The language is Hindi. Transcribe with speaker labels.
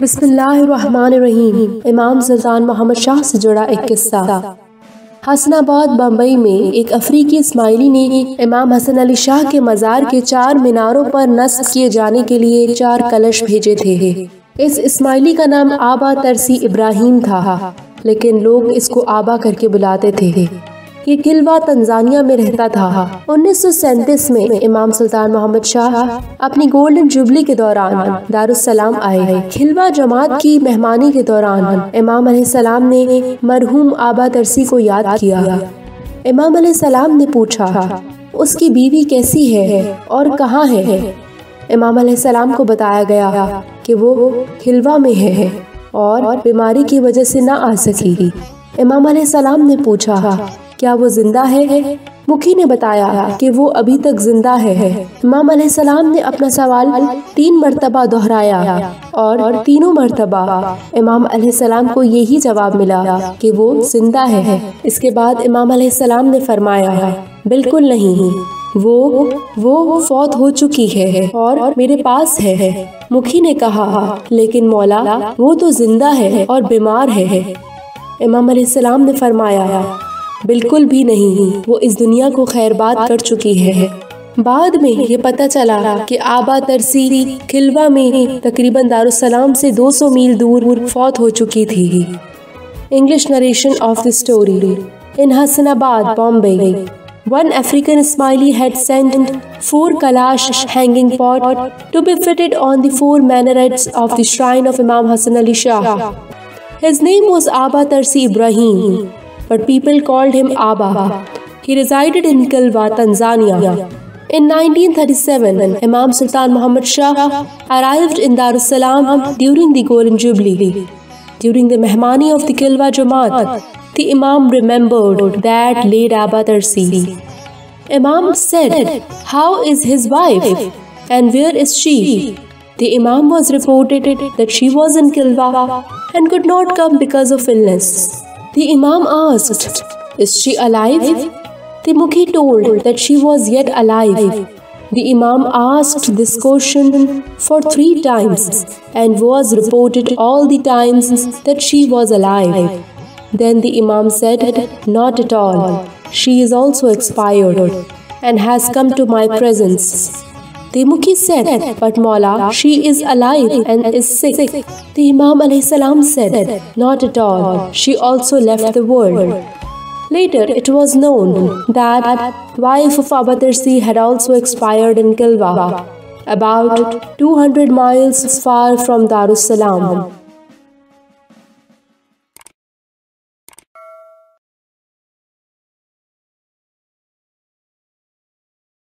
Speaker 1: बिस्मिल्लाहिर्रहमानिर्रहीम। इमाम सुल्तान मोहम्मद शाह से जुड़ा एक किस्सा। हसनाबाद बम्बई में एक अफ्रीकी इस्माइली ने इमाम हसन अली शाह के मज़ार के चार मीनारों पर नस्ब किए जाने के लिए चार कलश भेजे थे। इस इस्माइली का नाम आबा तरसी इब्राहिम था, लेकिन लोग इसको आबा करके बुलाते थे। ये किलवा तंजानिया में रहता था। उन्नीस सौ सैंतीस में इमाम सुल्तान मोहम्मद शाह अपनी गोल्डन जुबली के दौरान दारुसलाम आए। खिलवा जमात की मेहमानी के दौरान इमाम सलाम ने मरहूम आबा तरसी को याद किया। इमाम सलाम ने पूछा, उसकी बीवी कैसी है और कहाँ है? इमाम सलाम को बताया गया कि वो खिलवा में है और बीमारी की वजह से ना आ सकेगी इमाम सलाम ने पूछा क्या वो ज़िंदा है? मुखी ने बताया कि वो अभी तक ज़िंदा है। इमाम सलाम ने अपना सवाल तीन मरतबा दोहराया और, तीनों मरतबा इमाम सलाम को यही जवाब मिला कि वो ज़िंदा है। इसके बाद इमाम सलाम ने फरमाया बिल्कुल नहीं वो वो फौत हो चुकी है और मेरे पास है। मुखी ने कहा लेकिन मौला वो तो ज़िंदा है और बीमार है। इमाम सलाम ने फरमाया बिल्कुल भी नहीं वो इस दुनिया को खैर बात कर चुकी है बाद में ये पता चला कि आबा तरसी खिलवा में तकरीबन दारुसलाम से 200 मील दूर फौत हो चुकी थी English narration of the story in Hasanabad Bombay One African Ismaili had sent four kalash hanging pot to be fitted on the four minarets of the shrine of Imam Hassan Ali Shah. His name was Aba Tarsi Ibrahim, but people called him Abba. He resided in Kilwa, Tanzania. In 1937, Imam Sultan Muhammad Shah arrived in Darussalam during the Golden Jubilee. During the Mehmani of the Kilwa Jamaat, the Imam remembered that late Abba Tarsi. Imam said, How is his wife? And where is she? The Imam was reported that she was in Kilwa and could not come because of illness. The Imam asked, Is she alive? The Mukhi told that she was yet alive. The Imam asked this question for three times and was reported all the times that she was alive. Then the Imam said, Not at all. She is also expired and has come to my presence. The Mukhi said, But Mawla, she is alive and is sick. The Imam salam said, Not at all. She also left the world. Later, it was known that wife of Abadarsi had also expired in Kilwa, about 200 miles far from Darussalam.